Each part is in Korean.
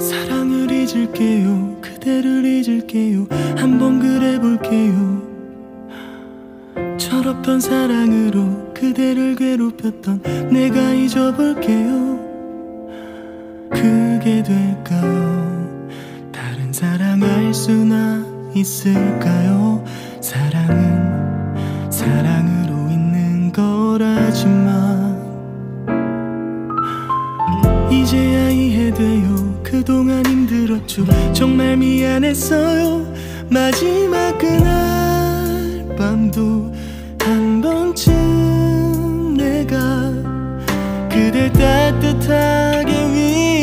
사랑을 잊을게요. 그대를 잊을게요. 한번 그래 볼게요. 철없던 사랑으로 그대를 괴롭혔던 내가 잊어볼게요. 그게 될까요? 다른 사랑할 수나 있을까요? 사랑은 힘들었죠 정말 미안했어요. 마지막 그날 밤도 한 번쯤 내가 그댈 따뜻하게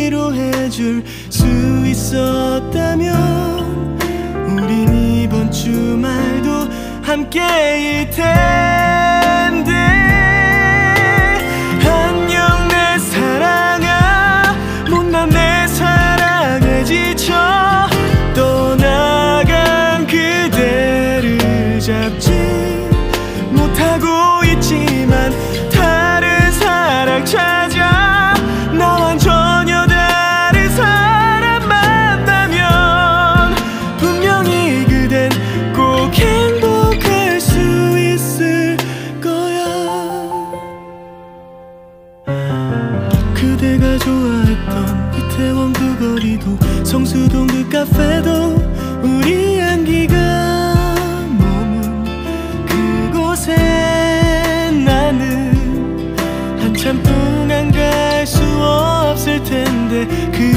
위로해 줄 수 있었다면 우린 이번 주말도 함께일 텐데 못하고 있지만 다른 사랑 찾아 나와 전혀 다른 사람 만나면 분명히 그댄 꼭 행복할 수 있을 거야. 그대가 좋아했던 이태원 그 거리도 성수동 그 카페도 참 동안 갈 수 없을 텐데 그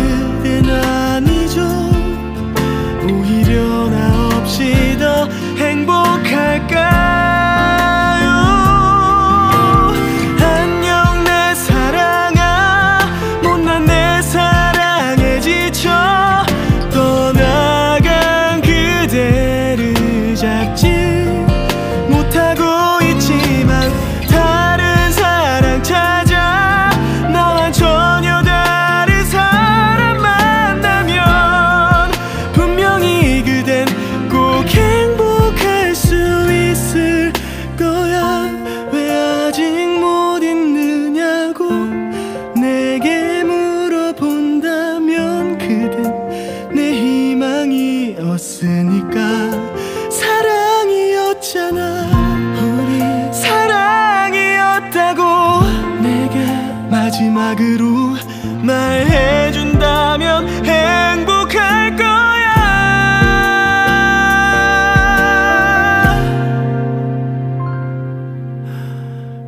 마지막으로 말해준다면 행복할 거야.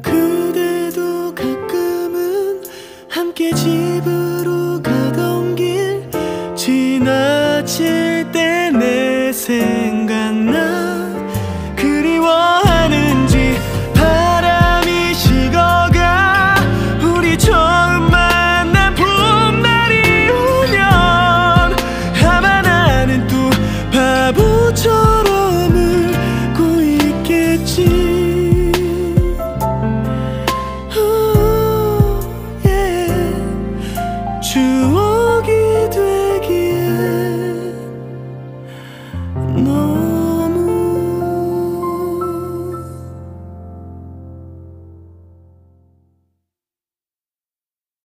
그대도 가끔은 함께 집으로 가던 길 지나칠 때 내 생각 to